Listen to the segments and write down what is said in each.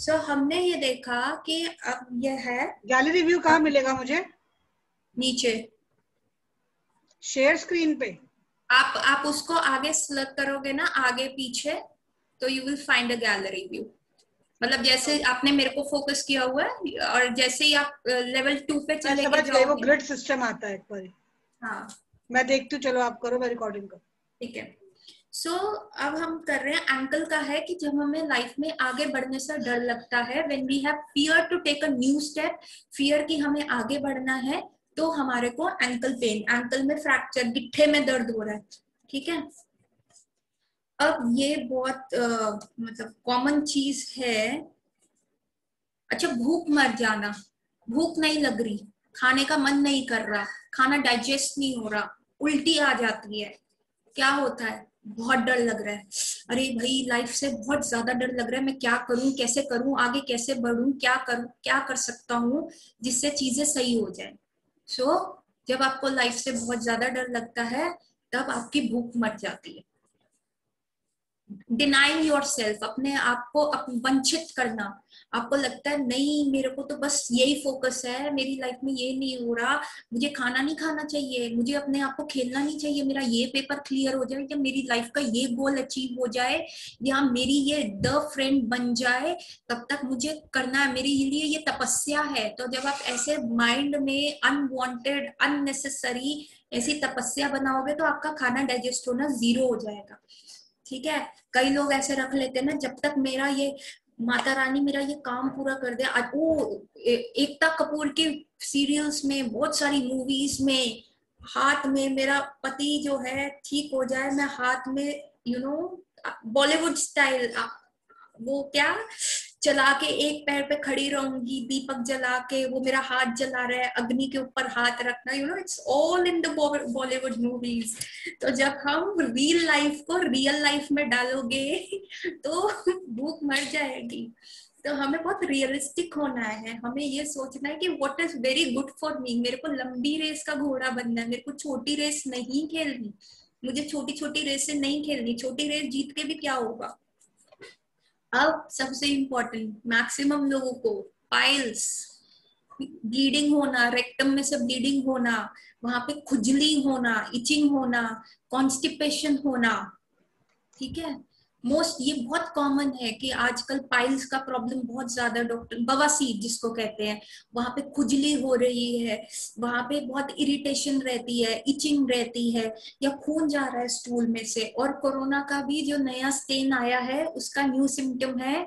सो so, हमने ये देखा कि अब ये है। गैलरी व्यू कहाँ मिलेगा मुझे? नीचे। शेयर स्क्रीन पे। आप आप उसको आगे सिलेक्ट करोगे ना आगे पीछे तो you will find a gallery view मतलब जैसे आपने मेरे को फोकस किया हुआ है और जैसे ही आप लेवल टू पे चले गए वो ग्रिड सिस्टम आता है एक बार। हाँ। मैं देखती हूँ चलो आप करो मैं रिकॉर्डिंग कर। ठीक है। सो so, अब हम कर रहे हैं एंकल का है कि जब हमें लाइफ में आगे बढ़ने से डर लगता है when we have fear to take a new step fear की हमें आगे बढ़ना है तो हमारे को एंकल पेन एंकल में फ्रैक्चर गिट्ठे में दर्द हो रहा है ठीक है? अब ये बहुत आ, मतलब कॉमन चीज़ है। अच्छा भूख मर जाना भूख नहीं लग रही खाने का मन नहीं कर रहा खाना डाइजेस्ट नहीं हो रहा उल्टी आ जाती है क्या होता है? बहुत डर लग रहा है। अरे भाई लाइफ से बहुत ज़्यादा डर लग रहा है। मैं क्या करूँ कैसे करूँ आगे कैसे बढ़ूं क्या करूँ क्या कर सकता हूँ जिससे चीज़ें सही हो जाए। सो so, जब आपको लाइफ से बहुत ज़्यादा डर लगता है तब आपकी भूख मर जाती है। डिनाइंग योर सेल्फ अपने आप को वंचित करना। आपको लगता है, नहीं, मेरे को तो बस यही फोकस है, मेरी लाइफ में ये नहीं हो रहा, मुझे खाना नहीं खाना चाहिए, मुझे अपने आप को खेलना नहीं चाहिए, मेरा ये पेपर क्लियर हो जाए, या मेरी लाइफ का ये गोल अचीव हो जाए, या मेरी ये द फ्रेंड बन जाए, तब तक मुझे करना है, मेरे लिए ये तपस्या है। तो जब आप ऐसे माइंड में अनवांटेड अननेसेसरी ऐसी तपस्या बनाओगे तो आपका खाना डाइजेस्ट होना ज़ीरो हो जाएगा। ठीक है? कई लोग ऐसे रख लेते हैं ना, जब तक मेरा ये माता रानी मेरा ये काम पूरा कर दे, आज वो एकता कपूर के सीरियल्स में, बहुत सारी मूवीज़ में, हाथ में मेरा पति जो है, ठीक हो जाए, मैं हाथ में यू नो बॉलीवुड स्टाइल वो क्या? चला के एक पैर पे खड़ी रहूँगी, दीपक जला के, वो मेरा हाथ जला रहा है, अग्नि के ऊपर हाथ रखना you know it's all in the Bollywood movies तो जब हम रियल लाइफ को रियल लाइफ में डालोगे तो भूख मर जाएगी। तो हमें बहुत रियलिस्टिक होना है। हमें ये सोचना है कि what is very good for me मेरे को लंबी रेस का घोड़ा बनना है। मेरे को छोटी रेस नहीं खेलनी। मुझे छोटी छोटी रेस नहीं खेलनी। छोटी रेस जीत के भी क्या होगा? अब सबसे इम्पोर्टेंट मैक्सिमम लोगों को पाइल्स ब्लीडिंग होना रेक्टम में से ब्लीडिंग होना, वहाँ पे खुजली होना इचिंग होना कॉन्स्टिपेशन होना, ठीक है? मोस्ट ये बहुत कॉमन है कि आजकल पाइल्स का प्रॉब्लम बहुत ज़्यादा डॉक्टर बवासीर जिसको कहते हैं, वहाँ पे खुजली हो रही है, वहाँ पे बहुत इरिटेशन रहती है इचिंग रहती है, या खून जा रहा है स्टूल में से। और कोरोना का भी जो नया स्टेन आया है, उसका न्यू सिम्टम है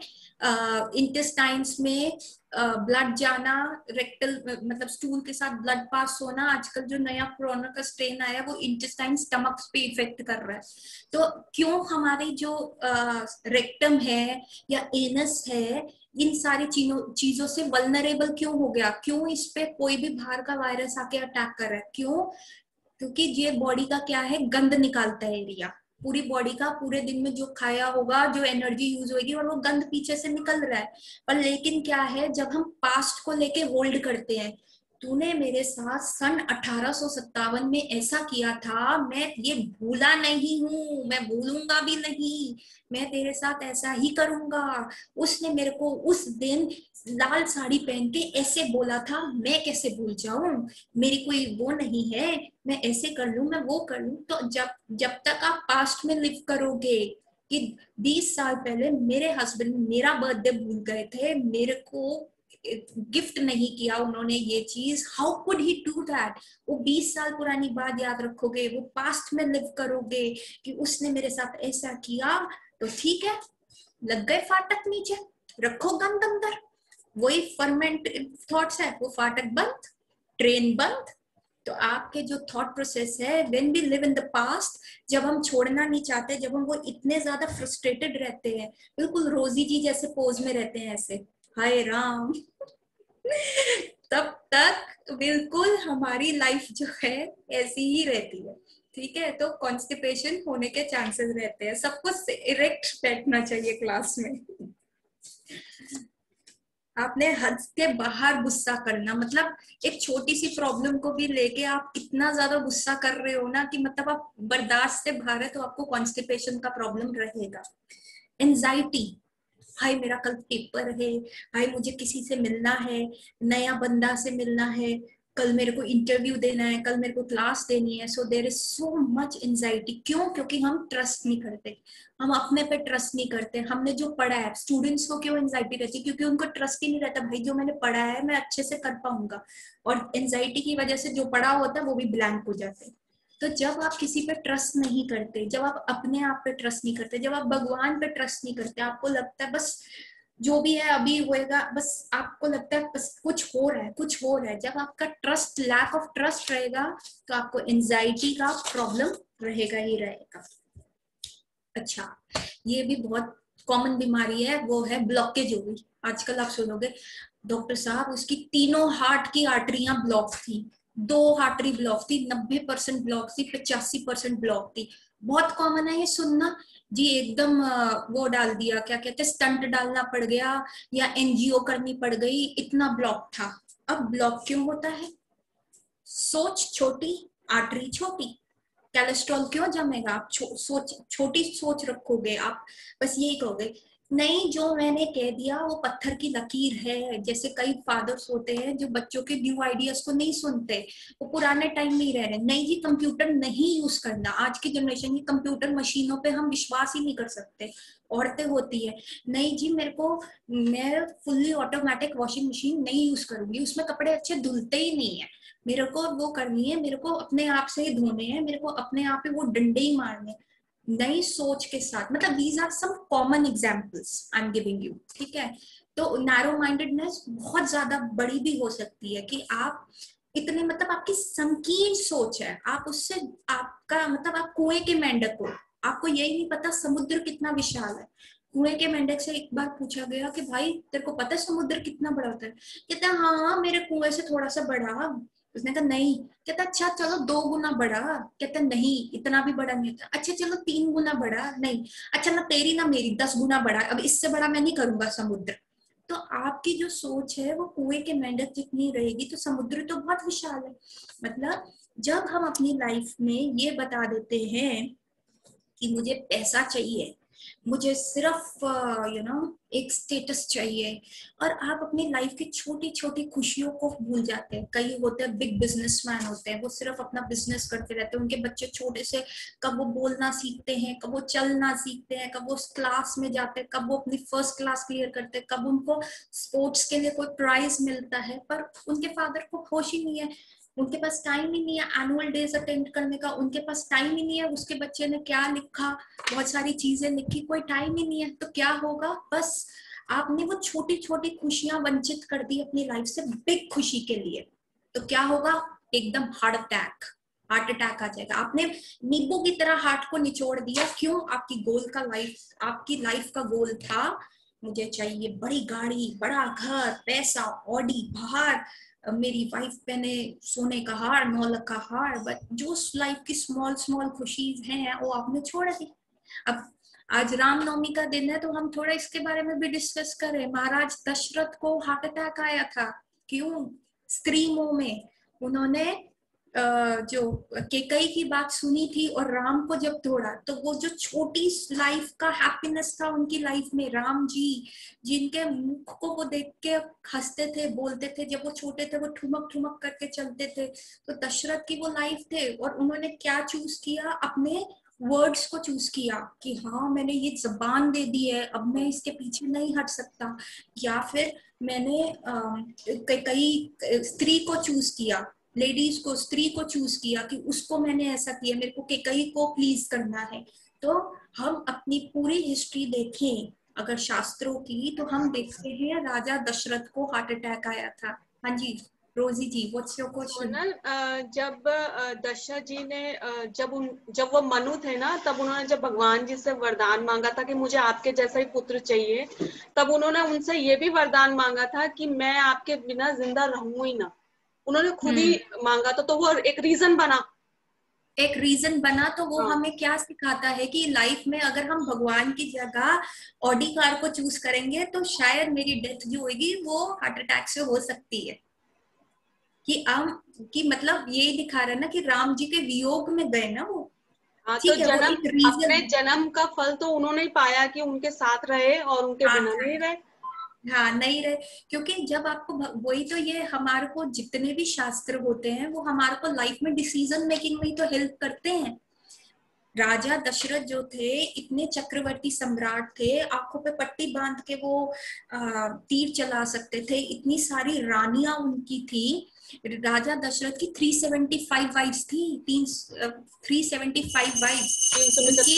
इंटेस्टाइन्स में ब्लड जाना रेक्टल मतलब स्टूल के साथ ब्लड पास होना, आजकल जो नया कोरोना का स्ट्रेन आया, वो इंटेस्टाइन स्टमक पे इफ़ेक्ट कर रहा है। तो क्यों हमारे जो रेक्टम है या एनस है, इन सारी चीज़ों चीज़ों से वलनरेबल क्यों हो गया? क्यों इस पे कोई भी बाहर का वायरस आके अटैक कर रहा है? क्यों? क्योंकि ये बॉडी का क्या है? गंद निकालता है एरिया पूरी बॉडी का, पूरे दिन में जो खाया होगा, जो एनर्जी यूज़ होगी, और वो गंद पीछे से निकल रहा है। पर लेकिन क्या है, जब हम पास्ट को लेके होल्ड करते हैं तूने मेरे साथ सन अठारह में ऐसा किया था, मैं ये भूला नहीं हूँ, मैं भूलूँगा भी नहीं, मैं तेरे साथ ऐसा ही करूँगा। उसने मेरे को उस दिन लाल साड़ी पहन के ऐसे बोला था, मैं कैसे भूल जाऊँ? मेरी कोई वो नहीं है, मैं ऐसे कर लू, मैं वो कर लू। तो जब जब तक आप पास्ट में लिव करोगे कि 20 साल पहले मेरे हस्बैंड मेरा बर्थडे भूल गए थे, मेरे को गिफ्ट नहीं किया उन्होंने ये चीज़। How could he do that वो 20 साल पुरानी बात याद रखोगे, वो पास्ट में लिव करोगे कि उसने मेरे साथ ऐसा किया तो ठीक है, लग गए फाटक नीचे, रखो गंद अंदर। वही फर्मेंट थॉट्स है, वो फाटक बंद ट्रेन बंद। तो आपके जो थॉट प्रोसेस है when we live in the past जब हम छोड़ना नहीं चाहते, जब हम वो इतने ज़्यादा फ्रस्ट्रेटेड रहते हैं, बिल्कुल रोजी जी जैसे पोज में रहते हैं ऐसे। हाय राम। तब तक बिल्कुल हमारी लाइफ जो है, ऐसी ही रहती है। ठीक है? तो कॉन्स्टिपेशन होने के चांसेस रहते हैं। सब कुछ इरेक्ट बैठना चाहिए क्लास में। आपने हद के बाहर गुस्सा करना। मतलब एक छोटी सी प्रॉब्लम को भी लेके आप इतना ज़्यादा गुस्सा कर रहे हो ना कि मतलब आप बर्दाश्त से बाहर है तो आपको कॉन्स्टिपेशन का प्रॉब्लम रहेगा। एंजाइटी हाय मेरा कल पेपर है, हाय मुझे किसी से मिलना है, नया बंदा से मिलना है, कल मेरे को इंटरव्यू देना है, कल मेरे को क्लास देनी है। So there is so much anxiety क्यों? क्योंकि हम ट्रस्ट नहीं करते। हम अपने पे ट्रस्ट नहीं करते। हमने जो पढ़ा है स्टूडेंट्स को क्यों एंजाइटी रहती है? क्योंकि उनको ट्रस्ट ही नहीं रहता, भाई, जो मैंने पढ़ा है, मैं अच्छे से कर पाऊँगा। और एंजाइटी की वजह से जो पढ़ा होता है, वो भी ब्लैंक हो जाते हैं। तो जब आप किसी पे ट्रस्ट नहीं करते, जब आप अपने आप पे ट्रस्ट नहीं करते, जब आप भगवान पे ट्रस्ट नहीं करते, आपको लगता है बस जो भी है अभी होएगा, बस आपको लगता है बस कुछ हो रहा है, कुछ हो रहा है। जब आपका ट्रस्ट लैक ऑफ़ ट्रस्ट रहेगा तो आपको एंजाइटी का प्रॉब्लम रहेगा ही रहेगा। अच्छा ये भी बहुत कॉमन बीमारी है, वो है ब्लॉकेज हो गई। आजकल आप सुनोगे डॉक्टर साहब, उसकी तीनों हार्ट की आर्टरियाँ ब्लॉक थी। दो आर्टरी ब्लॉक थी नब्बे परसेंट ब्लॉक थी पचासी परसेंट ब्लॉक थी। बहुत कॉमन है ये सुनना। जी एकदम वो डाल दिया। क्या कहते स्टंट डालना पड़ गया या एनजीओ करनी पड़ गई। इतना ब्लॉक था। अब ब्लॉक क्यों होता है? सोच छोटी आर्टरी छोटी। कैलेस्ट्रॉल क्यों जमेगा? आप छो, सोच छोटी सोच रखोगे आप। बस यही कहोगे। नहीं, जो मैंने कह दिया, वो पत्थर की लकीर है। जैसे कई फादर्स होते हैं, जो बच्चों के न्यू आइडियाज़ को नहीं सुनते, वो पुराने टाइम में ही रह रहे हैं। नहीं जी कंप्यूटर नहीं यूज़ करना। आज की जनरेशन की कंप्यूटर मशीनों पे हम विश्वास ही नहीं कर सकते। औरतें होती है। नहीं जी, मेरे को, मैं फुल्ली ऑटोमेटिक वॉशिंग मशीन नहीं यूज़ करूँगी। उसमें कपड़े अच्छे धुलते ही नहीं है। मेरे को वो करनी है, मेरे को अपने आप से ही धोने हैं, मेरे को अपने आप ही वो डंडे ही मारने नई सोच के साथ मतलब these are some common examples I am giving you ठीक है? तो नैरो माइंडेडनेस बहुत ज़्यादा बड़ी भी हो सकती है कि आप इतने मतलब आपकी संकीर्ण सोच है, आप उससे आपका मतलब आप कुएँ के मेंढक हो। आपको यही नहीं पता समुद्र कितना विशाल है। कुएँ के मेंढक से एक बार पूछा गया कि भाई, तेरे को पता है समुद्र कितना बड़ा होता है? कहते हैं हाँ मेरे कुएँ से थोड़ा सा बड़ा उसने कहा, नहीं, कहता अच्छा चलो, दो गुना बड़ा कहता, नहीं, इतना भी बड़ा नहीं था अच्छा चलो, तीन गुना बड़ा नहीं अच्छा ना तेरी, ना मेरी, दस गुना बड़ा अब इससे बड़ा मैं नहीं करूँगा समुद्र। तो आपकी जो सोच है, वो कुएँ के मेंढक जितनी रहेगी तो समुद्र तो बहुत विशाल है। मतलब जब हम अपनी लाइफ में ये बता देते हैं कि मुझे पैसा चाहिए मुझे सिर्फ़ यू नो एक स्टेटस चाहिए। और आप अपनी लाइफ की छोटी छोटी खुशियों को भूल जाते हैं। कई होते हैं बिग बिजनेसमैन होते हैं, वो सिर्फ़ अपना बिज़नेस करते रहते हैं। उनके बच्चे छोटे से कब वो बोलना सीखते हैं, कब वो चलना सीखते हैं, कब वो क्लास में जाते हैं, कब वो अपनी फ़र्स्ट क्लास क्लियर करते हैं, कब उनको स्पोर्ट्स के लिए कोई प्राइज मिलता है। पर उनके फादर को होश ही नहीं है। उनके पास टाइम ही नहीं है एनुअल डेज़ अटेंड करने का, उनके पास टाइम ही नहीं है, उसके बच्चे ने क्या लिखा, बहुत सारी चीज़ें लिखी, कोई टाइम ही नहीं है तो क्या होगा? बस आपने वो छोटी छोटी खुशियाँ वंचित कर दी अपनी लाइफ से बिग खुशी के लिए। तो क्या होगा? एकदम हार्ट अटैक हार्ट अटैक आ जाएगा। आपने नींबू की तरह हार्ट को निचोड़ दिया, क्यों? आपकी गोल का लाइफ आपकी लाइफ का गोल था, मुझे चाहिए बड़ी गाड़ी, बड़ा घर, पैसा ऑडी बाहर मेरी वाइफ पहने सोने का हार नौ का हार बट जो लाइफ की स्मॉल स्मॉल खुशीज हैं वो आपने छोड़ दी। अब आज रामनवमी का दिन है तो हम थोड़ा इसके बारे में भी डिस्कस करें। महाराज दशरथ को हार्ट अटैक आया था। क्यों? स्त्री मोह में। उन्होंने जो केकई की बात सुनी थी और राम को जब तोड़ा तो वो जो छोटी लाइफ का हैप्पीनेस था उनकी लाइफ में, राम जी, जिनके मुख को वो देख के हँसते थे, बोलते थे, जब वो छोटे थे वो ठुमक ठुमक करके चलते थे तो दशरथ की वो लाइफ थे और उन्होंने क्या चूज़ किया? अपने वर्ड्स को चूज़ किया कि हाँ मैंने ये जबान दे दी है, अब मैं इसके पीछे नहीं हट सकता। या फिर मैंने कई, स्त्री को चूज़ किया लेडीज़ को, स्त्री को चूज़ किया कि उसको मैंने ऐसा किया, मेरे को कहीं को प्लीज़ करना है। तो हम अपनी पूरी हिस्ट्री देखें। अगर शास्त्रों की तो हम देखते हैं, राजा दशरथ को हार्ट अटैक आया था। हाँ जी, रोजी जी व्हाट्स योर क्वेश्चन जब दशरथ जी ने जब उन, जब वो मनु थे ना, तब उन्होंने जब भगवान जी से वरदान मांगा था कि मुझे आपके जैसा ही पुत्र चाहिए, तब उन्होंने उनसे ये भी वरदान मांगा था कि मैं आपके बिना ज़िंदा रहूँ ही ना। उन्होंने खुद ही हम्म। मांगा तो, तो वो एक रीजन बना। एक रीजन बना तो वो हाँ. हमें क्या सिखाता है कि लाइफ में अगर हम भगवान की जगह ऑडी कार को चूज़ करेंगे तो शायद मेरी डेथ जो होगी वो हार्ट अटैक से हो सकती है। कि हम कि मतलब ये दिखा रहे ना कि राम जी के वियोग में गए ना वो। हाँ तो जन्म अपने जन्म का फल तो उन्होंने ही पाया कि उनके साथ रहे और उनके हाँ, बिना नहीं रहे। हाँ नहीं रहे। क्योंकि जब आपको वही तो ये हमारे को जितने भी शास्त्र होते हैं वो हमारे को लाइफ में डिसीज़न मेकिंग में तो हेल्प करते हैं। राजा दशरथ जो थे इतने चक्रवर्ती सम्राट थे आँखों पे पट्टी बाँध के वो आ, तीर चला सकते थे। इतनी सारी रानियाँ उनकी थी। राजा दशरथ की 375 वाइफ्स थी। तीन 375 वाइफ्स उनकी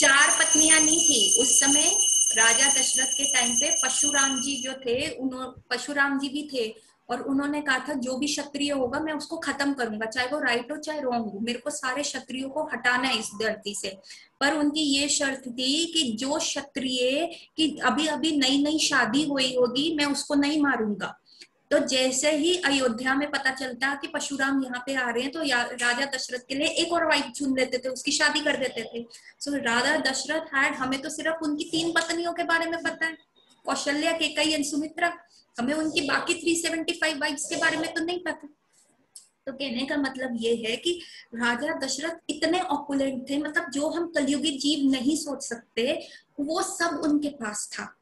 चार पत्नियाँ नहीं थी। उस समय राजा दशरथ के टाइम पे पशुराम जी जो थे उन्होंने पशुराम जी भी थे और उन्होंने कहा था, जो भी क्षत्रिय होगा, मैं उसको खत्म करूँगा, चाहे वो राइट हो, चाहे रॉन्ग हो। मेरे को सारे क्षत्रियो को हटाना है इस धरती से। पर उनकी ये शर्त थी कि जो क्षत्रिय, की अभी अभी नई नई शादी हुई होगी, मैं उसको नहीं मारूँगा। तो जैसे ही अयोध्या में पता चलता कि परशुराम यहाँ पे आ रहे हैं तो राजा दशरथ के लिए एक और वाइफ चुन लेते थे उसकी शादी कर देते थे। So so, Raja Dasharath had हमें तो सिर्फ़ उनकी तीन पत्नियों के बारे में पता है। कौशल्या केकई सुमित्रा। हमें उनकी बाकी 375 वाइफ्स के बारे में तो नहीं पता। तो कहने का मतलब ये है कि राजा दशरथ इतने ऑकुलेंट थे मतलब जो हम कलयुगी जीव नहीं सोच सकते वो सब उनके पास था।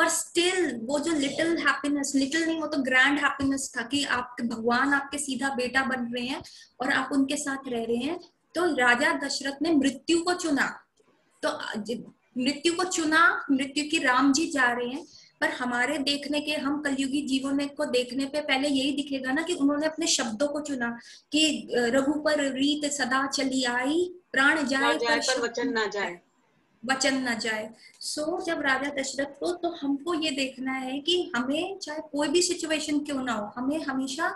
पर स्टिल वो जो लिटिल हैप्पीनेस लिटिल नहीं वो तो ग्रैंड हैप्पीनेस था कि आपके भगवान आपके सीधा बेटा बन रहे हैं और आप उनके साथ रह रहे हैं। तो राजा दशरथ ने मृत्यु को चुना। तो मृत्यु को चुना मृत्यु की राम जी जा रहे हैं। पर हमारे देखने के हम कलयुगी जीवन को देखने पे पहले यही दिखेगा ना कि उन्होंने अपने शब्दों को चुना कि रघु पर रीत सदा चली आई प्राण जाए, जाए पर वचन ना जाए। वचन न जाए। सो so, जब राजा दशरथ को तो हमको ये देखना है कि हमें चाहे कोई भी सिचुएशन क्यों ना हो हमें हमेशा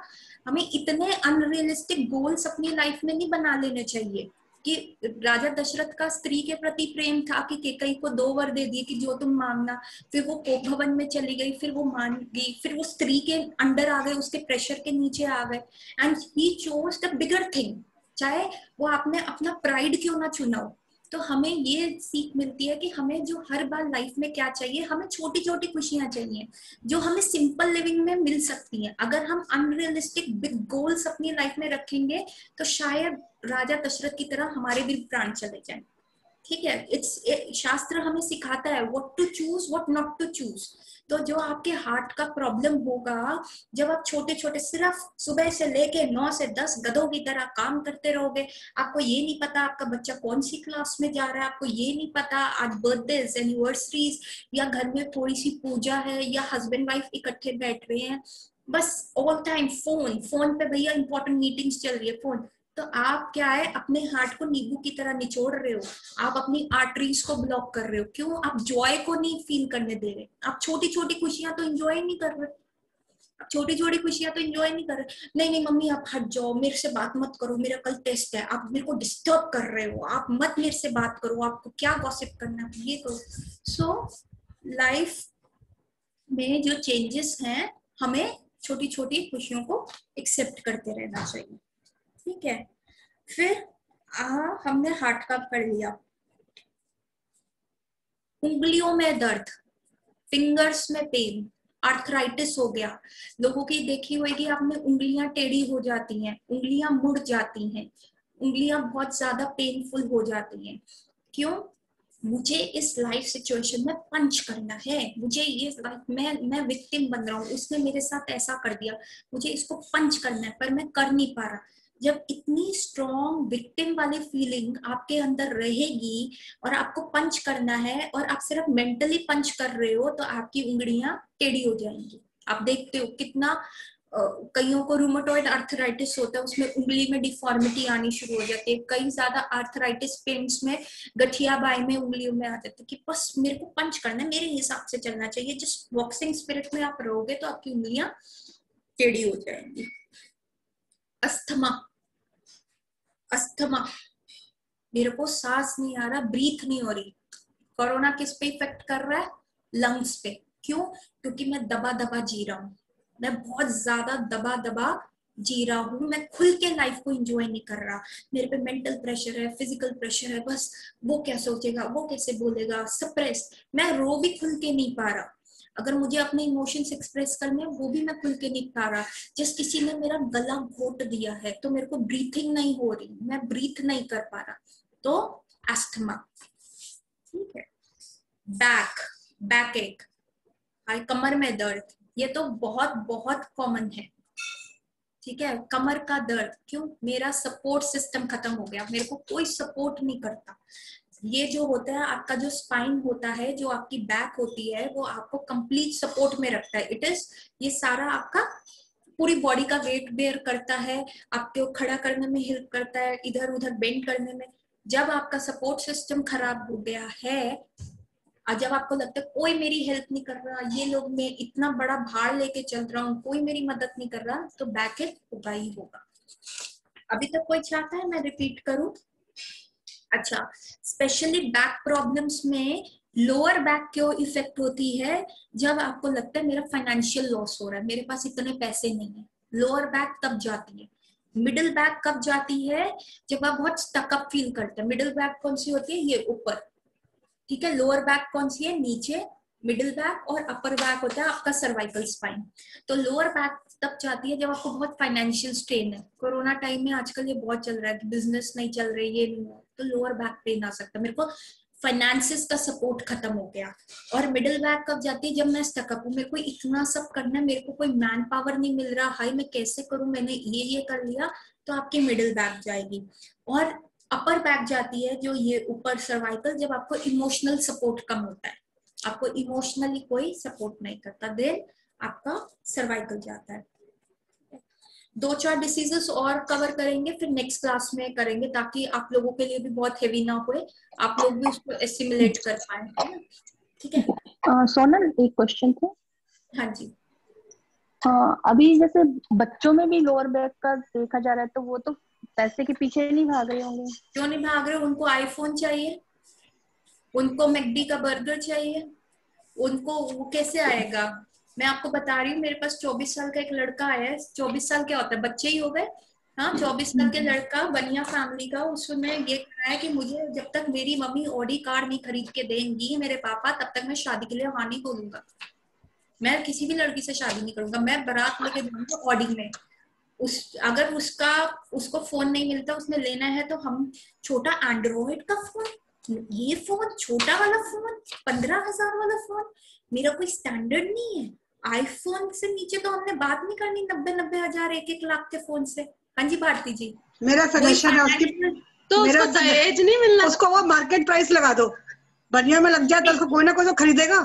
हमें इतने अनरियलिस्टिक गोल्स अपनी लाइफ में नहीं बना लेने चाहिए कि राजा दशरथ का स्त्री के प्रति प्रेम था कि केकई को दो वर दे दिए कि जो तुम मांगना। फिर वो कोप भवन में चली गई फिर वो मान गई फिर वो स्त्री के अंडर आ गए उसके प्रेशर के नीचे आ गए। And he chose the bigger thing चाहे वो आपने अपना प्राइड क्यों ना चुना हो। तो हमें ये सीख मिलती है कि हमें जो हर बार लाइफ में क्या चाहिए, हमें छोटी छोटी खुशियाँ चाहिए, जो हमें सिंपल लिविंग में मिल सकती है। अगर हम अनरियलिस्टिक बिग गोल्स अपनी लाइफ में रखेंगे तो शायद राजा दशरथ की तरह हमारे भी प्राण चले जाए। ठीक है इट्स शास्त्र हमें सिखाता है what to choose what not to choose तो जो आपके हार्ट का प्रॉब्लम होगा, जब आप छोटे छोटे सिर्फ़ सुबह से लेके नौ से दस गधों की तरह काम करते रहोगे, आपको ये नहीं पता आपका बच्चा कौन सी क्लास में जा रहा है, आपको ये नहीं पता आज बर्थडे एनिवर्सरीज या घर में थोड़ी सी पूजा है, या हस्बैंड वाइफ इकट्ठे बैठ रहे हैं। बस ऑल टाइम फ़ोन फ़ोन पे भैया इंपॉर्टेंट मीटिंग्स चल रही है फ़ोन तो आप क्या है अपने हार्ट को नींबू की तरह निचोड़ रहे हो। आप अपनी आर्टरीज को ब्लॉक कर रहे हो। क्यों? आप जॉय को नहीं फील करने दे रहे। आप छोटी छोटी खुशियाँ तो इंजॉय नहीं कर रहे। आप छोटी छोटी खुशियाँ तो इंजॉय नहीं कर रहे। नहीं नहीं मम्मी आप हट जाओ। मेरे से बात मत करो। मेरा कल टेस्ट है। आप मेरे को डिस्टर्ब कर रहे हो। आप मत मेरे से बात करो। आपको क्या गॉसिप करना है ये करो। सो so, लाइफ में जो चेंजेस हैं हमें छोटी छोटी खुशियों को एक्सेप्ट करते रहना चाहिए। ठीक है। फिर आ, हमने हार्ट का पढ़ लिया। उंगलियों में दर्द फिंगर्स में पेन आर्थराइटिस हो गया। लोगों की देखी होगी आपने उंगलियाँ टेढ़ी हो जाती हैं उंगलियाँ मुड़ जाती हैं उंगलियाँ बहुत ज़्यादा पेनफुल हो जाती हैं। क्यों? मुझे इस लाइफ सिचुएशन में पंच करना है। मुझे ये मैं मैं विक्टिम बन रहा हूँ। उसने मेरे साथ ऐसा कर दिया। मुझे इसको पंच करना है पर मैं कर नहीं पा रहा। जब इतनी स्ट्रॉन्ग विक्टिम वाली फीलिंग आपके अंदर रहेगी और आपको पंच करना है और आप सिर्फ़ मेंटली पंच कर रहे हो तो आपकी उंगलियाँ टेढ़ी हो जाएँगी। आप देखते हो कितना कईयों को रूमोटॉइड आर्थराइटिस होता है, उसमें उंगली में डिफॉर्मिटी आनी शुरू हो जाती है। कई ज़्यादा आर्थराइटिस पेंट्स में, गठिया बाई में उंगलियों में आ जाते कि बस मेरे को पंच करना है, मेरे हिसाब से चलना चाहिए। जिस बॉक्सिंग स्पिरिट में आप रहोगे तो आपकी उंगलियाँ टेढ़ी हो जाएँगी। Asthma asthma. मेरे को सांस नहीं आ रहा ब्रीथ नहीं हो रही। कोरोना किस पे इफ़ेक्ट कर रहा है? लंग्स पे। क्यों? क्योंकि मैं दबा दबा जी रहा हूँ। मैं बहुत ज़्यादा दबा दबा जी रहा हूँ। मैं खुल के लाइफ को एंजॉय नहीं कर रहा। मेरे पे मेंटल प्रेशर है फ़िज़िकल प्रेशर है, बस वो क्या सोचेगा, वो कैसे बोलेगा सप्रेस मैं रो भी खुल के नहीं पा रहा। अगर मुझे अपने इमोशंस एक्सप्रेस करने हैं, वो भी मैं खुल के नहीं पा रहा। जिस किसी ने मेरा गला घोट दिया है तो मेरे को ब्रीथिंग नहीं हो रही, मैं ब्रीथ नहीं कर पा रहा। तो एस्थमा ठीक है? बैक बैक एक कमर में दर्द, ये तो बहुत बहुत कॉमन है। ठीक है? कमर का दर्द, क्यों? मेरा सपोर्ट सिस्टम खत्म हो गया। मेरे को कोई सपोर्ट नहीं करता। ये जो होता है, आपका जो स्पाइन होता है, जो आपकी बैक होती है, वो आपको कंप्लीट सपोर्ट में रखता है। इट इज़ ये सारा आपका पूरी बॉडी का वेट बेयर करता है, आपके खड़ा करने में हेल्प करता है इधर उधर बेंड करने में। जब आपका सपोर्ट सिस्टम खराब हो गया है, और जब आपको लगता है, कोई मेरी हेल्प नहीं कर रहा, ये लोग मैं इतना बड़ा भार लेके चल रहा हूँ, कोई मेरी मदद नहीं कर रहा तो बैक एक होगा ही होगा। अभी तक कोई चाहता है? मैं रिपीट करूँ? अच्छा स्पेशली बैक प्रॉब्लम्स में लोअर बैक क्यों इफ़ेक्ट होती है? जब आपको लगता है मेरा फाइनेंशियल लॉस हो रहा है, मेरे पास इतने पैसे नहीं है। लोअर बैक तब जाती है। मिडिल बैक कब जाती है? जब आप बहुत स्टकअप फील करते हैं। मिडिल बैक कौन सी होती है? ये ऊपर। ठीक है? लोअर बैक कौन सी है? नीचे। मिडिल बैक और अपर बैक होता है आपका सर्वाइकल स्पाइन तो लोअर बैक तब जाती है जब आपको बहुत फाइनेंशियल स्ट्रेन है। कोरोना टाइम में आजकल ये बहुत चल रहा है कि बिज़नेस नहीं चल रही, ये नहीं है तो लोअर बैक पेन आ सकता है। मेरे को फाइनेंसिस का सपोर्ट खत्म हो गया। और मिडिल बैक कब जाती है? जब मैं स्टकअप हूँ। मेरे को इतना सब करना है, मेरे को कोई मैन पावर नहीं मिल रहा। हाई मैं कैसे करूँ? मैंने ये ये कर लिया तो आपकी मिडिल बैक जाएगी। और अपर बैक जाती है जो ये ऊपर सर्वाइकल जब आपको इमोशनल सपोर्ट कम होता है। आपको इमोशनली कोई सपोर्ट नहीं करता। देन आपका सर्वाइकल जाता है। दो चार डिसीजेस और कवर करेंगे फिर नेक्स्ट क्लास में करेंगे ताकि आप लोगों के लिए भी बहुत हेवी ना हो आप लोग भी उसको एसिमुलेट कर पाए ठीक है? सोनल एक क्वेश्चन था। हाँ जी। uh, अभी जैसे बच्चों में भी लोअर बैक का देखा जा रहा है तो वो तो पैसे के पीछे नहीं भाग रहे होंगे। क्यों नहीं भाग रहे? उनको आईफोन चाहिए उनको मैकडी का बर्गर चाहिए उनको वो कैसे आएगा? मैं आपको बता रही हूँ, मेरे पास 24 साल का एक लड़का आया है 24 साल क्या होता है, बच्चे ही हो गए। हाँ 24 साल के लड़का, बनिया फैमिली का, उसमें ये कहा है कि मुझे जब तक मेरी मम्मी ऑडी कार नहीं खरीद के देंगी, मेरे पापा, तब तक मैं शादी के लिए हाँ नहीं बोलूँगा। मैं किसी भी लड़की से शादी नहीं करूँगा, मैं बारात लेके जाऊँगा ऑडी में। उस, अगर उसका, उसको फ़ोन नहीं मिलता, उसने लेना है तो हम, छोटा एंड्रॉइड का फ़ोन ये फ़ोन छोटा वाला फ़ोन पंद्रह हज़ार वाला फ़ोन मेरा कोई स्टैंडर्ड नहीं है। आईफोन से नीचे तो हमने बात नहीं करनी नब्बे नब्बे हज़ार एक एक लाख के फ़ोन से। हाँ जी भारती जी। मेरा सजेशन है उसकी तो उसको दहेज नहीं मिलना? उसको वो मार्केट प्राइस लगा दो। बढ़िया में लग जाए तो उसको कोई ना कोई तो खरीदेगा।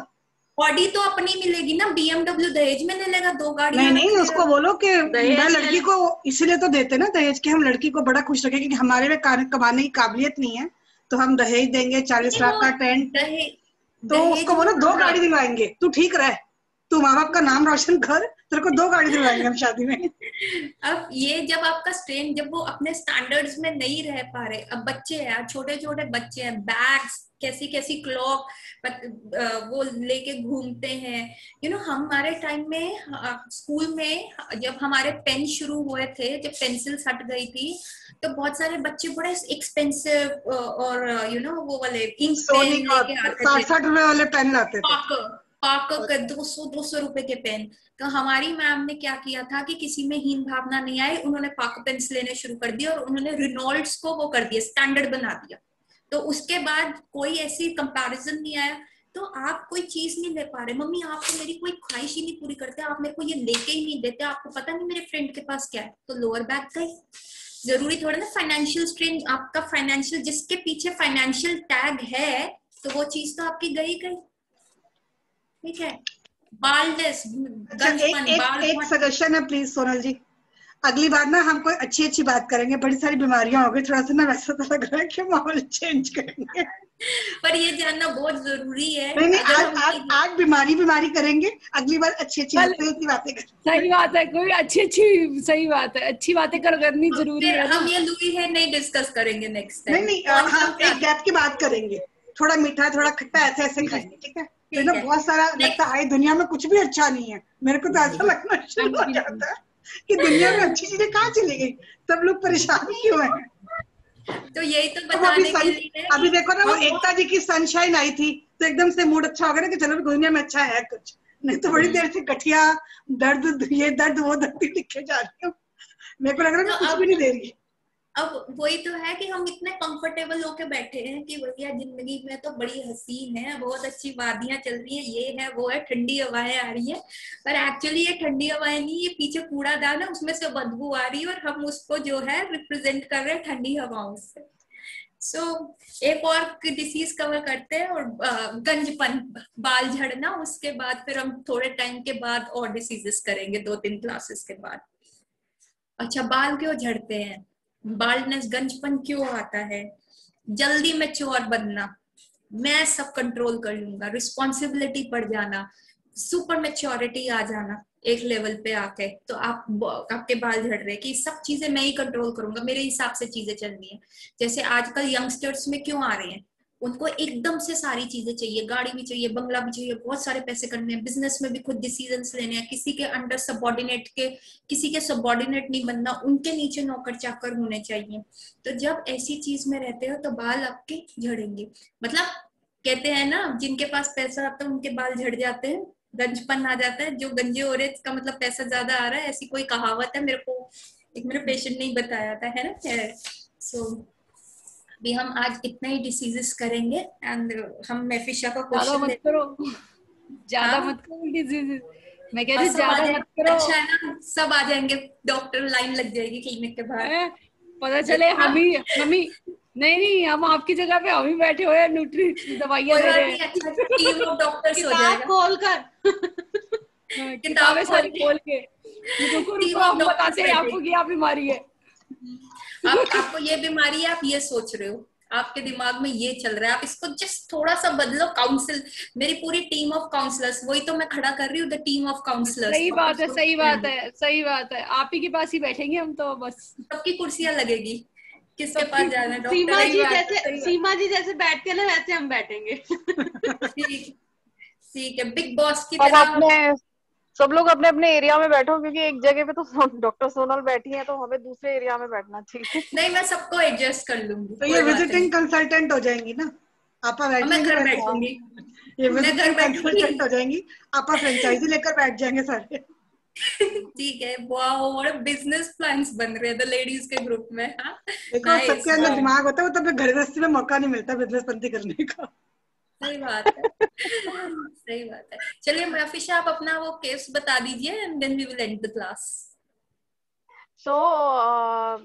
बॉडी तो अपनी मिलेगी ना बीएमडब्ल्यू दहेज में ले लेगा दो गाड़ी नहीं नहीं उसको बोलो कि मैं लड़की को इसीलिए तो देते ना दहेज के हम लड़की को बड़ा खुश रखें क्योंकि हमारे में कमाने की काबिलियत नहीं है। तो हम दहेज देंगे चालीस लाख का टेंट। दहेज तो उसको बोलो दो गाड़ी दिलवाएँगे। तू ठीक रहे। तू माँ बाप का नाम रोशन कर तेरे को दो गाड़ी दिलवाएँगे हम शादी में। अब ये जब आपका स्ट्रेन जब वो अपने स्टैंडर्ड्स में नहीं रह पा रहे अब बच्चे हैं छोटे छोटे बच्चे हैं बैग्स कैसी कैसी क्लॉक वो लेके घूमते हैं। यू नो हमारे टाइम में स्कूल में जब हमारे पेन शुरू हुए थे जब पेंसिल हट गई थी तो बहुत सारे बच्चे बड़े एक्सपेंसिव और यू नो वो वाले इंक पेन लेके आते थे। वाले पेन लाते थे। पाक दो सौ दो सौ रुपए के पेन। तो हमारी मैम ने क्या किया था कि किसी में हीन भावना नहीं आई उन्होंने पाक पेन्स लेने शुरू कर दिए और उन्होंने रिनोल्ड्स को वो कर दिया स्टैंडर्ड बना दिया। तो उसके बाद कोई ऐसी कंपैरिजन नहीं आया। तो आप कोई चीज़ नहीं ले पा रहे। मम्मी आप तो मेरी कोई ख्वाहिश ही नहीं पूरी करते। आप मेरे को ये लेके ही नहीं देते। आपको पता नहीं मेरे फ्रेंड के पास क्या है। तो लोअर बैक गई ज़रूरी थोड़ा ना फाइनेंशियल स्ट्रेन आपका फाइनेंशियल जिसके पीछे फाइनेंशियल टैग है तो वो चीज़ तो आपकी गई गई। ठीक है। बालनेस अच्छा, एक, एक, एक सजेशन है प्लीज़ सोनल जी। अगली बार ना हम कोई अच्छी अच्छी बात करेंगे बड़ी सारी बीमारियाँ हो गई थोड़ा सा ना वैसा तो लग रहा है कि माहौल चेंज करेंगे। पर ये जानना बहुत ज़रूरी है। नहीं नहीं आज आज आज बीमारी बीमारी करेंगे अगली बार अच्छी अच्छी बातें बातें करेंगे। सही बात है कोई अच्छी अच्छी सही बात है अच्छी बातें कर करनी ज़रूरी है हम ये लुई है नहीं डिस्कस करेंगे नेक्स्ट नहीं नहीं हम एक गैप की बात करेंगे। थोड़ा मीठा थोड़ा खट्टा ऐसे ऐसे खाएँगे ठीक है? तो ना बहुत सारा लगता है दुनिया में कुछ भी अच्छा नहीं है। मेरे को तो ऐसा लगना शुरू हो जाता है कि दुनिया में अच्छी चीज़ें कहाँ चली गई? सब लोग परेशान क्यों है? तो यही तो बताने के लिए अभी देखो ना वो एकता जी की सनशाइन आई थी तो एकदम से मूड अच्छा हो गया ना कि चलो दुनिया में अच्छा है कुछ। नहीं तो बड़ी देर से कठिया दर्द ये दर्द वो दर्द लिखे जा रही हूँ। मेरे को लग रहा है तो कुछ भी नहीं दे रही। अब वही तो है कि हम इतने कंफर्टेबल होके बैठे हैं कि भैया ज़िंदगी में तो बड़ी हसीन है बहुत अच्छी वादियाँ चल रही है ये है वो है ठंडी हवाएँ आ रही है। पर एक्चुअली ये ठंडी हवाएँ नहीं ये पीछे कूड़ादान है उसमें से बदबू आ रही है और हम उसको जो है रिप्रेजेंट कर रहे हैं ठंडी हवाओं से। सो so, एक और डिसीज कवर करते हैं और गंजपन बाल झड़ना उसके बाद फिर हम थोड़े टाइम के बाद और डिसीजेस करेंगे दो तीन क्लासेस के बाद। अच्छा बाल क्यों झड़ते हैं? बाल्डनेस गंजपन क्यों आता है? जल्दी में चोर बनना। मैं सब कंट्रोल कर लूँगा। रिस्पॉन्सिबिलिटी पड़ जाना। सुपर मेच्योरिटी आ जाना एक लेवल पे आके। तो आप आपके बाल झड़ रहे कि सब चीज़ें मैं ही कंट्रोल करूँगा। मेरे हिसाब से चीज़ें चल रही है। जैसे आजकल यंगस्टर्स में क्यों आ रहे हैं? उनको एकदम से सारी चीज़ें चाहिए गाड़ी भी चाहिए बंगला भी चाहिए बहुत सारे पैसे करने हैं बिज़नेस में भी खुद डिसीज़न लेने हैं किसी के अंडर सबॉर्डिनेट के किसी के सबॉर्डिनेट नहीं बनना उनके नीचे नौकर चाकर होने चाहिए। तो जब ऐसी चीज़ में रहते हो तो बाल आपके झड़ेंगे। मतलब कहते हैं ना जिनके पास पैसा आता है उनके बाल झड़ जाते हैं गंजपन आ जाता है जो गंजे हो रहे इसका मतलब पैसा ज़्यादा आ रहा है ऐसी कोई कहावत है मेरे को एक मेरे पेशेंट ने बताया था है ना? सो so, अभी हम आज इतना ही डिसीजेस करेंगे एंड हम मेफिशा का क्वेश्चन मत करो। ज़्यादा हाँ? मत करो डिसीजेस मैं कह रही ज़्यादा मत करो। अच्छा है ना सब आ जाएँगे। डॉक्टर लाइन लग जाएगी क्लिनिक के बाहर। पता चले हम ही हम ही नहीं नहीं हम आपकी जगह पे हम ही बैठे हुए हैं न्यूट्री दवाइयाँ दे रहे हैं। टीम ऑफ़ डॉक्टर्स हो जाएगा। खोल कर। हाँ, किताबें सारी खोल के रुको रुको हम बताते हैं आपको क्या बीमारी है। आप आपको ये बीमारी है आप ये सोच रहे हो। आपके दिमाग में ये चल रहा है। आप इसको जस्ट थोड़ा सा बदलो काउंसिल मेरी पूरी टीम ऑफ़ काउंसलर्स वही तो मैं खड़ा कर रही हूँ द टीम ऑफ़ काउंसलर्स सही बात है सही बात है सही बात है। आप ही के पास ही बैठेंगे हम तो बस। सबकी कुर्सियाँ लगेगी। किसके पास जाना है सीमा जी जैसे सीमा जी जैसे बैठते ना वैसे हम बैठेंगे। ठीक है बिग बॉस की तरह। सब लोग अपने अपने एरिया में बैठो क्योंकि एक जगह पे तो डॉक्टर सोनल बैठी है तो हमें दूसरे एरिया में बैठना चाहिए। नहीं मैं सबको एडजस्ट कर लूँगी तो ये विजिटिंग कंसल्टेंट हो जाएँगी ना? आप मैं घर बैठूँगी। ये विजिटिंग कंसल्टेंट हो जाएँगी। आप फ्रेंचाइजी लेकर बैठ जाएँगे सारे। ठीक है वाओ और बिज़नेस प्लान्स बन रहे हैं द लेडीज़ के ग्रुप में हाँ। देखो सबके अंदर दिमाग होता है वो तब घर गृहस्थी में मौका नहीं मिलता बिज़नेस बंदी करने का। सही बात है। सही बात है। चलिए मफिशा आप अपना वो केस बता दीजिए and then we will end the class uh,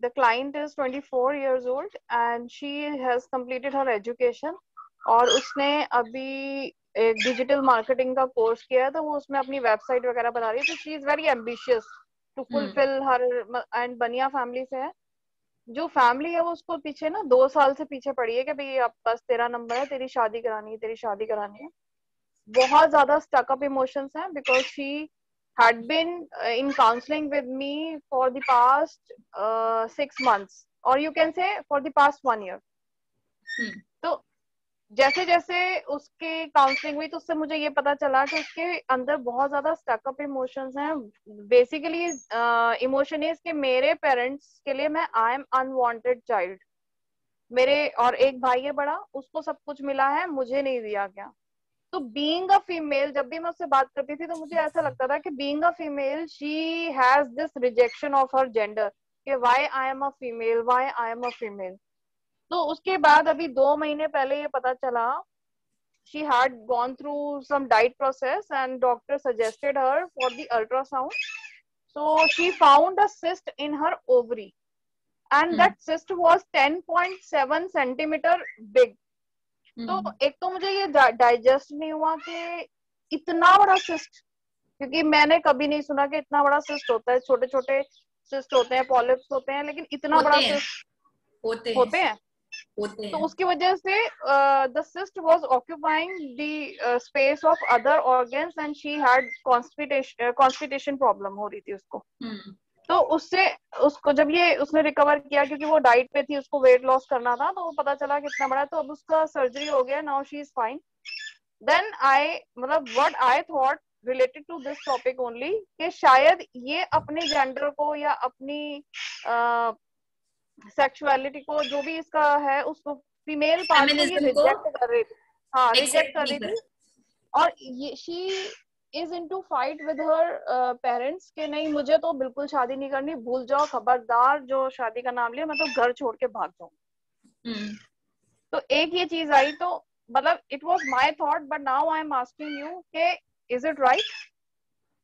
the client is 24 years old and she has completed her education और उसने अभी एक डिजिटल मार्केटिंग का कोर्स किया है तो वो उसमें अपनी वेबसाइट वगैरह बना रही है तो she is very ambitious to fulfil her and बनिया फैमिली से है। जो फैमिली है वो उसको पीछे ना दो साल से पीछे पड़ी है कि भाई अब बस तेरा नंबर है, तेरी शादी करानी है, तेरी शादी करानी है। बहुत ज़्यादा स्टकअप इमोशंस हैं because she had been in counselling with me for the past six months और you can say for the past one past जैसे जैसे उसके काउंसलिंग हुई तो उससे मुझे ये पता चला कि उसके अंदर बहुत ज़्यादा स्टकअप इमोशंस हैं। बेसिकली इमोशन इज़ कि मेरे पेरेंट्स के लिए मैं आई एम अनवांटेड चाइल्ड मेरे और एक भाई है बड़ा, उसको सब कुछ मिला है, मुझे नहीं दिया गया। तो बीइंग अ फीमेल जब भी मैं उससे बात करती थी तो मुझे ऐसा लगता था कि being a female she has this rejection of her gender कि why I am a female why I am a female तो उसके बाद अभी दो महीने पहले ये पता चला she had gone through some diet process and doctor suggested her for the ultrasound so she found a cyst in her ovary and hmm. that cyst was 10.7 centimeter big hmm. तो एक तो मुझे ये डाइजेस्ट नहीं हुआ कि इतना बड़ा सिस्ट क्योंकि मैंने कभी नहीं सुना कि इतना बड़ा सिस्ट होता है छोटे छोटे सिस्ट होते हैं पॉलिप्स होते हैं लेकिन इतना बड़ा सिस्ट होते, होते हैं। तो उसकी वजह से the cyst was occupying the space of other organs and she had constipation problem हो रही थी उसको। hmm. तो उससे उसको जब ये उसने रिकवर किया क्योंकि वो डाइट पे थी उसको वेट लॉस करना था तो वो पता चला कितना बड़ा तो अब उसका सर्जरी हो गया now she is fine then I मतलब what I thought related to this topic only कि शायद ये अपने जेंडर को या अपनी सेक्सुअलिटी को जो भी इसका है उसको फीमेल पार्ट को रिजेक्ट कर रही थी। हाँ रिजेक्ट कर रही थी। और ये she is into fight with her parents के नहीं मुझे तो बिल्कुल शादी नहीं करनी भूल जाओ खबरदार जो शादी का नाम लिया मैं तो घर छोड़ के भाग जाऊँ। hmm. तो एक ये चीज़ आई तो मतलब it was my thought but now I am asking you के is it right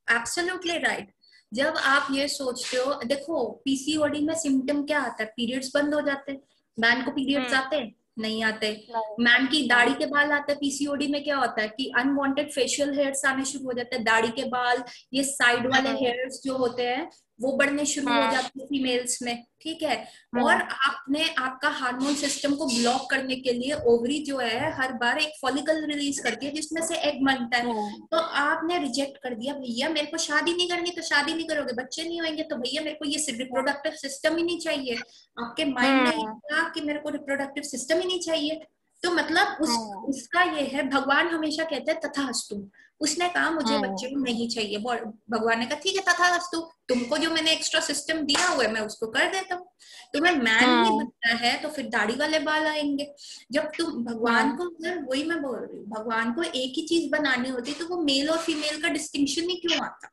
absolutely right जब आप ये सोचते हो देखो पीसीओडी में सिम्टम क्या आता है? पीरियड्स बंद हो जाते हैं। मैन को पीरियड्स हम्म। आते हैं? नहीं आते। मैन की दाढ़ी के बाल आते हैं? पीसीओडी में क्या होता है कि अनवांटेड फेशियल हेयर्स आने शुरू हो जाते हैं। दाढ़ी के बाल ये साइड वाले हेयर्स। जो होते हैं वो बढ़ने शुरू हाँ. हो हाँ। जाते हैं फीमेल्स में ठीक है हाँ। और आपने आपका हार्मोन सिस्टम को ब्लॉक करने के लिए ओवरी जो है हर बार एक फॉलिकल रिलीज़ करती है जिसमें से एग बनता है हाँ। तो आपने रिजेक्ट कर दिया भैया मेरे को शादी नहीं करनी तो शादी नहीं करोगे बच्चे नहीं होंगे तो भैया मेरे को ये रिप्रोडक्टिव सिस्टम ही नहीं चाहिए आपके माइंड में था कि मेरे को रिप्रोडक्टिव सिस्टम ही नहीं चाहिए तो मतलब उस उसका ये है भगवान हमेशा कहते हैं तथा हस्तु उसने कहा मुझे हाँ। बच्चे को नहीं चाहिए भगवान ने कहा ठीक है तथा वस्तु तुमको जो मैंने एक्स्ट्रा सिस्टम दिया हुआ है मैं उसको कर देता हूँ तुम्हें मैन हाँ। नहीं बनना है तो फिर दाढ़ी वाले बाल आएँगे जब तुम भगवान हाँ। को अगर वही मैं बोल रही हूँ भगवान को एक ही चीज़ बनानी होती तो वो मेल और फीमेल का डिस्टिंक्शन ही क्यों आता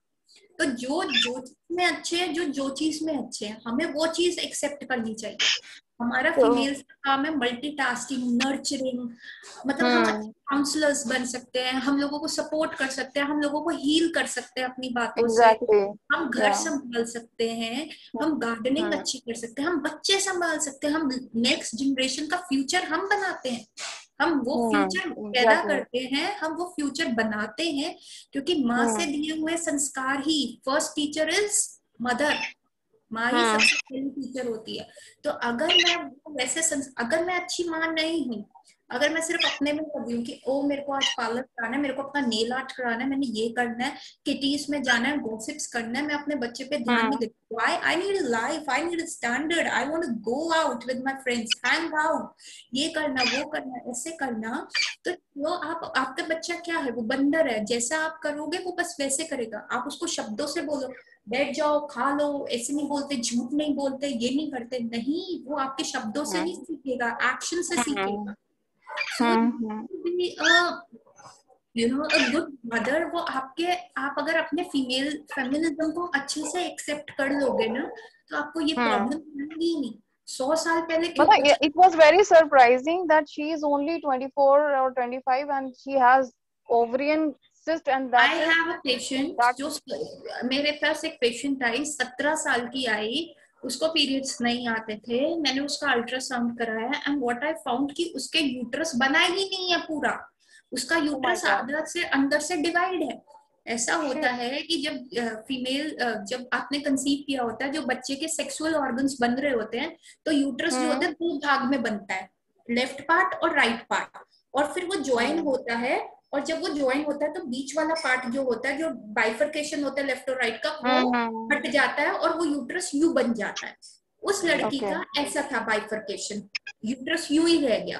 तो जो जो चीज़ में अच्छे हैं जो जो चीज़ में अच्छे हैं हमें वो चीज़ एक्सेप्ट करनी चाहिए हमारा फीमेल्स तो, का काम है मल्टीटास्किंग नर्चरिंग मतलब हम हम काउंसलर्स बन सकते हैं हम लोगों को सपोर्ट कर सकते हैं हम लोगों को हील कर सकते हैं अपनी बातों exactly. से हम घर संभाल सकते हैं हम गार्डनिंग हाँ। अच्छी कर सकते हैं हम बच्चे संभाल सकते हैं हम नेक्स्ट जनरेशन का फ्यूचर हम बनाते हैं हम वो फ्यूचर हाँ, पैदा करते हैं हम वो फ्यूचर बनाते हैं क्योंकि माँ से हाँ। दिए हुए संस्कार ही फ़र्स्ट टीचर इज़ मदर माँ ही हाँ. सबसे पहली टीचर होती है तो अगर मैं वैसे अगर मैं अच्छी माँ नहीं हूँ अगर मैं सिर्फ़ अपने में कर हूँ कि ओ मेरे को आज पार्लर कराना है मेरे को अपना नेल आर्ट कराना है मैंने ये करना है किटीज में जाना है गॉसिप्स करना है मैं अपने बच्चे पे ध्यान हाँ. नहीं देती I I need life I need standard I want to go out with my friends hang out ये करना वो करना ऐसे करना। तो वो आप आपका बच्चा क्या है? वो बंदर है। जैसा आप करोगे वो बस वैसे करेगा। आप उसको शब्दों से बोलो बैठ जाओ खा लो ऐसे नहीं बोलते झूठ नहीं बोलते ये नहीं करते। नहीं वो आपके शब्दों से नहीं सीखेगा एक्शन से सीखेगा। You know a good mother वो आपके आप अगर अपने फीमेल फेमिनिज्म को अच्छे से एक्सेप्ट कर लोगे ना तो आपको ये प्रॉब्लम ही नहीं। सौ साल पहले it was very surprising that she is only 24 और 25 and she has ovarian and that I have a patient जो मेरे पास एक पेशेंट आई सत्रह साल की आई उसको पीरियड्स नहीं आते थे। मैंने उसका अल्ट्रासाउंड कराया एंड व्हाट आई फाउंड कि उसके यूट्रस बना ही नहीं है पूरा। उसका यूट्रस oh अंदर से अंदर से डिवाइड है। ऐसा होता है कि जब फीमेल जब आपने कंसीव किया होता है जो बच्चे के सेक्सुअल ऑर्गन्स बन रहे होते हैं तो यूट्रस जो होता है hmm. दो भाग में बनता है। लेफ़्ट पार्ट और राइट पार्ट और फिर वो ज्वाइन hmm. होता है और जब वो ज्वाइन होता है तो बीच वाला पार्ट जो होता है जो बाइफर्केशन होता है लेफ़्ट और राइट का वो हम्म, हम्म। हट जाता है और वो यूट्रस यू बन जाता है। उस लड़की okay. का ऐसा था बाइफर्केशन यूट्रस यू ही रह गया।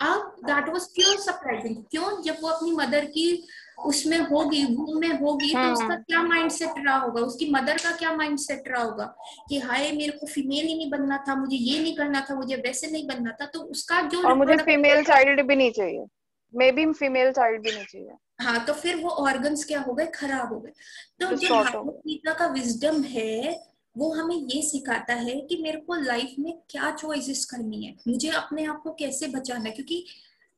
अब दैट वाज क्यों सरप्राइजिंग क्यों? जब वो अपनी मदर की उसमें होगी वूम में होगी तो उसका हम्म। क्या माइंड सेट रहा होगा? उसकी मदर का क्या माइंड सेट रहा होगा? कि हाय मेरे को फीमेल ही नहीं बनना था मुझे ये नहीं करना था मुझे वैसे नहीं बनना था तो उसका जो और मुझे फीमेल चाइल्ड भी नहीं चाहिए। मे बी फीमेल चाइल्ड भी नहीं चाहिए। हाँ तो फिर वो ऑर्गन्स क्या हो गए? खराब हो गए। तो जो गीता का विजडम है वो हमें ये सिखाता है कि मेरे को लाइफ में क्या चॉइसेस करनी है। मुझे अपने आप को कैसे बचाना है? क्योंकि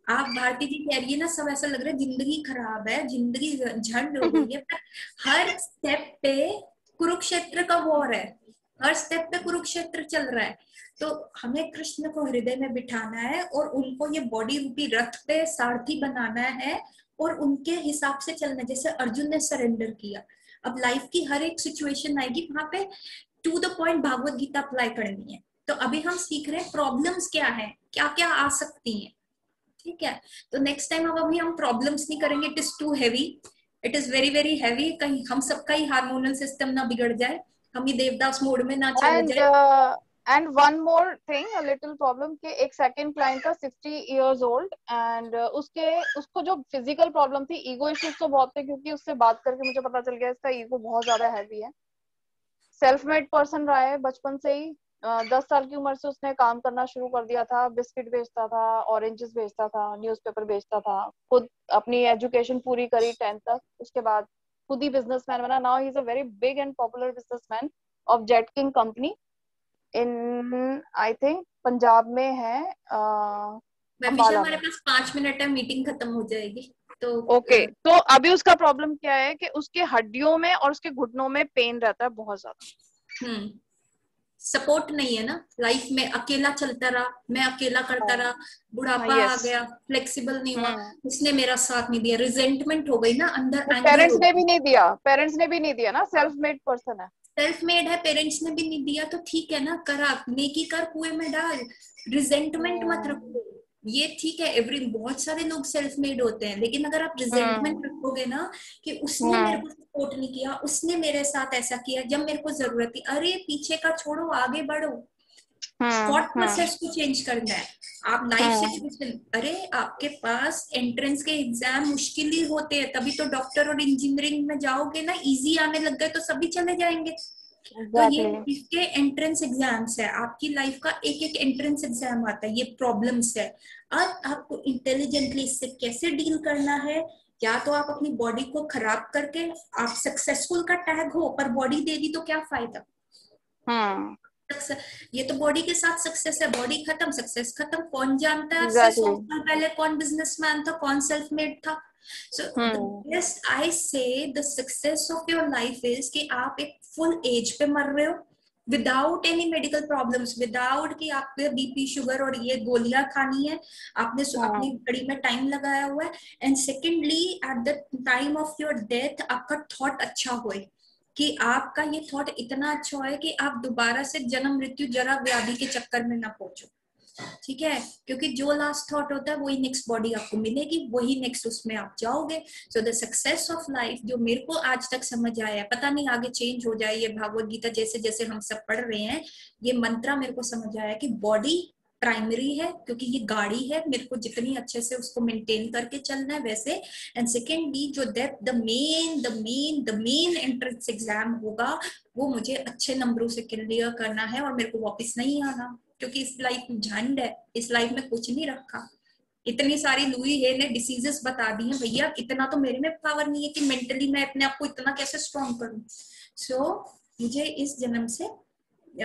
आप भारती जी कह रही है ना सब ऐसा लग रहा है ज़िंदगी खराब है ज़िंदगी झंड हो गई है पर हर स्टेप पे कुरुक्षेत्र का वॉर है। हर स्टेप पे कुरुक्षेत्र चल रहा है। तो हमें कृष्ण को हृदय में बिठाना है और उनको ये बॉडी रूपी रथ पे सारथी बनाना है और उनके हिसाब से चलना जैसे अर्जुन ने सरेंडर किया। अब लाइफ की हर एक सिचुएशन आएगी वहाँ पे to the point Bhagavad Gita apply करनी है। तो अभी हम सीख रहे हैं प्रॉब्लम्स क्या है क्या क्या आ सकती है। ठीक है? तो नेक्स्ट टाइम अब अभी हम प्रॉब्लम्स नहीं करेंगे it is too heavy it is very very heavy कहीं हम सबका ही हार्मोनल सिस्टम ना बिगड़ जाए। हम ही देवदास मोड में ना चले जाए। uh, and one more thing little problem कि एक सेकंड क्लाइंट था सिक्सटी इयर्स ओल्ड एंड उसके, उसको जो फ़िज़िकल प्रॉब्लम थी ईगो इश्यूज़ तो बहुत थे, क्योंकि उससे बात करके मुझे पता चल गया, इसका ईगो बहुत ज़्यादा हैवी है। सेल्फ मेड पर्सन रहा है, बचपन से ही दस साल की उम्र से उसने काम करना शुरू कर दिया था, बिस्किट बेचता था ऑरेंजेस बेचता था न्यूज़पेपर बेचता था, खुद अपनी एजुकेशन पूरी करी टेंथ तक, उसके बाद खुद ही बिजनेसमैन बना now he is a very big and popular businessman of Jet King company in I think Punjab में है हमारे पास पाँच मिनट है मीटिंग खत्म हो जाएगी तो ओके okay, तो अभी उसका प्रॉब्लम क्या है कि उसके हड्डियों में और उसके घुटनों में पेन रहता है बहुत ज़्यादा हम्म सपोर्ट नहीं है ना लाइफ में अकेला चलता रहा मैं अकेला करता हाँ। रहा बुढ़ापा yes. हाँ, आ गया फ्लेक्सिबल नहीं हुआ hmm. उसने मेरा साथ नहीं दिया रिजेंटमेंट हो गई ना अंदर पेरेंट्स ने भी नहीं दिया पेरेंट्स ने भी नहीं दिया ना सेल्फ मेड पर्सन है सेल्फ मेड है पेरेंट्स ने भी नहीं दिया तो ठीक है ना करा नेकी कर कुएँ में डाल रिजेंटमेंट मत hmm. रखो ये ठीक है एवरी बहुत सारे लोग सेल्फ मेड होते हैं लेकिन अगर आप रिजेंटमेंट हाँ। रखोगे ना कि उसने हाँ। मेरे को सपोर्ट नहीं किया उसने मेरे साथ ऐसा किया जब मेरे को ज़रूरत थी अरे पीछे का छोड़ो आगे बढ़ो थॉट प्रोसेस को चेंज करना है आप लाइफ सिचुएशन हाँ। अरे आपके पास एंट्रेंस के एग्ज़ाम मुश्किल ही होते हैं तभी तो डॉक्टर और इंजीनियरिंग में जाओगे ना इजी आने लग गए तो सभी चले जाएँगे। तो ये इसके एंट्रेंस एग्ज़ाम्स है आपकी लाइफ का एक एक एंट्रेंस एग्ज़ाम आता है ये प्रॉब्लम्स है। अब आपको इंटेलिजेंटली इससे कैसे डील करना है? या तो आप अपनी बॉडी को खराब करके आप सक्सेसफुल का टैग हो पर बॉडी दे दी तो क्या फ़ायदा? हाँ। ये तो बॉडी के साथ सक्सेस है बॉडी खत्म सक्सेस खत्म। कौन जानता है? exactly. पहले कौन बिजनेसमैन था कौन सेल्फ मेड था so best I say the success of your life is कि आप एक फुल एज पे मर रहे हो without any medical problems without कि आपके बीपी शुगर और ये गोलियाँ खानी है आपने हाँ. अपनी बड़ी में टाइम लगाया हुआ है। And secondly at the time of your death आपका थॉट अच्छा होए कि आपका ये थॉट इतना अच्छा हो कि आप दोबारा से जन्म, मृत्यु, जरा व्याधि के चक्कर में ना पहुंचो। ठीक है? क्योंकि जो लास्ट थॉट होता है, वही नेक्स्ट बॉडी आपको मिलेगी, वही नेक्स्ट उसमें आप जाओगे। So the success of life जो मेरे को आज तक समझ आया है पता नहीं आगे चेंज हो जाए ये भागवत गीता जैसे जैसे हम सब पढ़ रहे हैं, ये मंत्रा मेरे को समझ आया कि बॉडी प्राइमरी है क्योंकि ये गाड़ी है मेरे को जितनी अच्छे से उसको मेंटेन करके चलना है वैसे। एंड सेकेंडली जो Depp the main the main the main entrance exam होगा वो मुझे अच्छे नंबरों से क्लियर करना है और मेरे को वापस नहीं आना क्योंकि इस लाइफ में झंड है इस लाइफ में कुछ नहीं रखा। इतनी सारी लुई है ने डिसीजेस बता दी हैं भैया इतना तो मेरे में पावर नहीं है कि मेंटली मैं अपने आप को इतना कैसे स्ट्रॉन्ग करूँ। सो so, मुझे इस जन्म से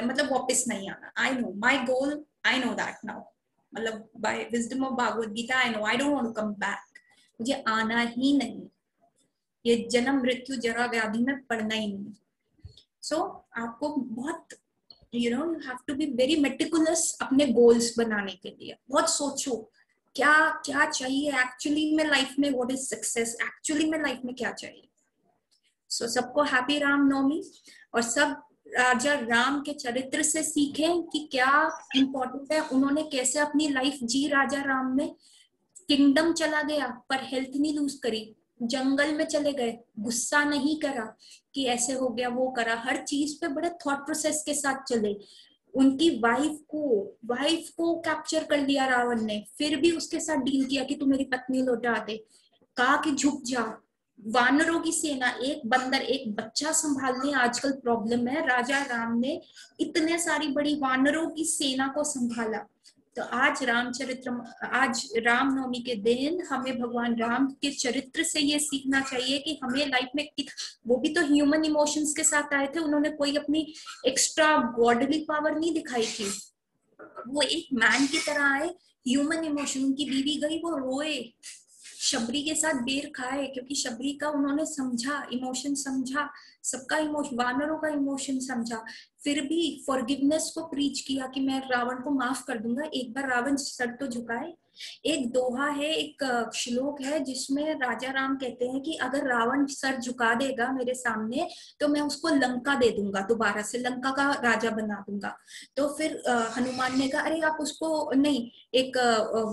मतलब वापस नहीं आना। I know my goal I know that now मतलब by wisdom of Bhagavad Gita I know I don't want to come back मुझे आना ही नहीं। ये जन्म मृत्यु जरा व्याधि में पड़ना ही नहीं। सो so, आपको बहुत you know you have to be very meticulous अपने गोल्स बनाने के लिए। बहुत सोचो क्या क्या चाहिए? एक्चुअली में लाइफ में व्हाट इज़ सक्सेस एक्चुअली में लाइफ में क्या चाहिए? सो so, सबको हैप्पी राम नवमी और सब राजा राम के चरित्र से सीखें कि क्या इम्पोर्टेंट है, उन्होंने कैसे अपनी लाइफ जी राजा राम में? किंगडम चला गया, पर हेल्थ नहीं लूज करी। जंगल में चले गए, गुस्सा नहीं करा कि ऐसे हो गया, वो करा। हर चीज़ पे बड़े थॉट प्रोसेस के साथ चले। उनकी वाइफ को वाइफ को कैप्चर कर लिया रावण ने। फिर भी उसके साथ डील किया कि तू मेरी पत्नी लौटा दे। कहा कि झुक जा वानरों की सेना, एक बंदर, एक बच्चा संभालने आजकल प्रॉब्लम है। राजा राम ने इतने सारी बड़ी वानरों की सेना को संभाला। तो आज रामचरित्र, आज रामनवमी के दिन हमें भगवान राम के चरित्र से ये सीखना चाहिए कि हमें लाइफ में वो भी तो ह्यूमन इमोशंस के साथ आए थे। उन्होंने कोई अपनी एक्स्ट्रा गॉडली पावर नहीं दिखाई थी। वो एक मैन की तरह आए ह्यूमन इमोशन उनकी बीवी गई, वो रोए। शबरी के साथ बेर खाए क्योंकि शबरी का उन्होंने समझा इमोशन समझा सबका इमोशन वानरों का इमोशन समझा। फिर भी फॉरगिवनेस को प्रीच किया कि मैं रावण को माफ़ कर दूँगा। एक बार रावण सर तो झुकाए। एक दोहा है, एक श्लोक है जिसमें राजा राम कहते हैं कि अगर रावण सर झुका देगा मेरे सामने तो मैं उसको लंका दे दूँगा दोबारा से। लंका का राजा बना दूँगा। तो फिर हनुमान ने कहा, अरे, आप उसको नहीं, एक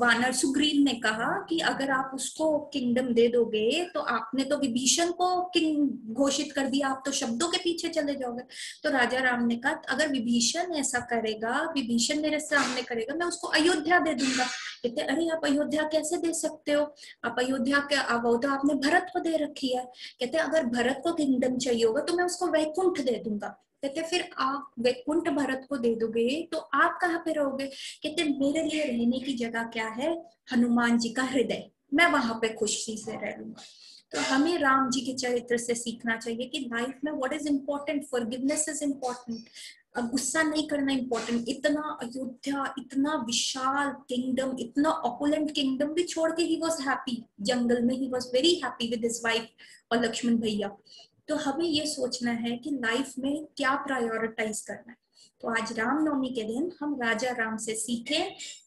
वानर सुग्रीव ने कहा कि अगर आप उसको किंगडम दे दोगे तो आपने तो विभीषण को किंग घोषित कर दिया तो शब्दों के पीछे चले जाओगे। तो राजा राम ने कहा, अगर विभीषण ऐसा करेगा, विभीषण मेरे सामने करेगा, मैं उसको अयोध्या दे दूँगा। कहते, अरे, आप अयोध्या कैसे दे सकते हो? आप अयोध्या के वो तो आपने भरत को दे रखी है। कहते, अगर भरत को किंगडम चाहिए होगा तो मैं उसको वैकुंठ दे दूँगा। कहते, फिर आप वैकुंठ भरत को दे दोगे तो आप कहाँ पे रहोगे? कहते, मेरे लिए रहने की जगह क्या है? हनुमान जी का हृदय। मैं वहाँ पे खुशी से रह लूँगा तो हमें राम जी के चरित्र से सीखना चाहिए कि लाइफ में what is important forgiveness is important गुस्सा नहीं करना इम्पोर्टेंट इतना अयोध्या, इतना विशाल किंगडम इतना ऑपुलेंट किंगडम भी छोड़ के ही वॉज़ हैप्पी जंगल में he was very happy with his wife और लक्ष्मण भैया। तो हमें ये सोचना है कि लाइफ में क्या प्रायोरिटाइज करना है। तो आज रामनवमी के दिन हम राजा राम से सीखे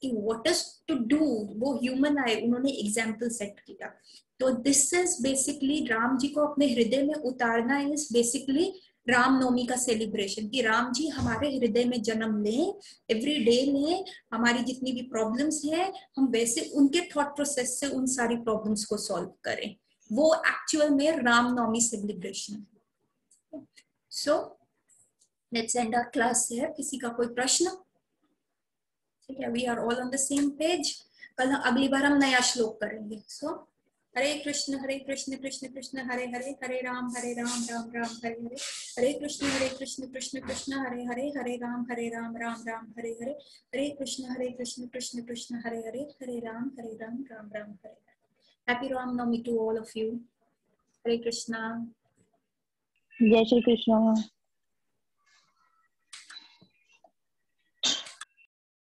कि व्हाट इज़ टू डू वो ह्यूमन आए, उन्होंने एग्ज़ाम्पल सेट किया। तो this is basically Ram ji को अपने हृदय में उतारना इज़ बेसिकली रामनवमी का सेलिब्रेशन कि राम जी हमारे हृदय में जन्म लें एवरी डे लें, हमारी जितनी भी प्रॉब्लम्स हैं, हम वैसे उनके थॉट प्रोसेस से उन सारी प्रॉब्लम्स को सॉल्व करें। वो एक्चुअल में Ramnavami celebration so let's end our class here किसी का कोई प्रश्न ठीक है we are all on the same page कल अगली बार हम नया श्लोक करेंगे so Hare Krishna Hare Krishna Krishna Krishna Hare Hare Hare Ram Hare Ram Ram Ram Hare Hare Hare Krishna Hare Krishna Krishna Krishna Hare Hare Hare Ram Hare Ram Ram Ram Hare Hare Hare Krishna Hare Krishna Krishna Krishna Hare Hare Hare Ram Hare Ram Ram Ram Hare Hare happy Ram Navami to all of you Hare Krishna जय श्री कृष्ण